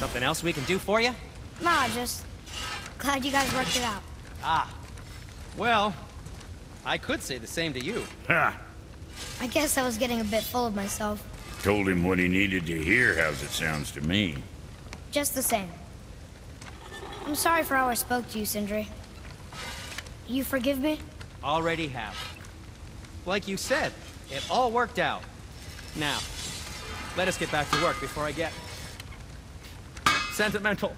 Something else we can do for you? Nah, just glad you guys worked it out. Ah. Well, I could say the same to you. Ha! I guess I was getting a bit full of myself. Told him what he needed to hear, how's it sounds to me. Just the same. I'm sorry for how I spoke to you, Sindri. You forgive me? Already have. Like you said, it all worked out. Now, let us get back to work before I get... sentimental.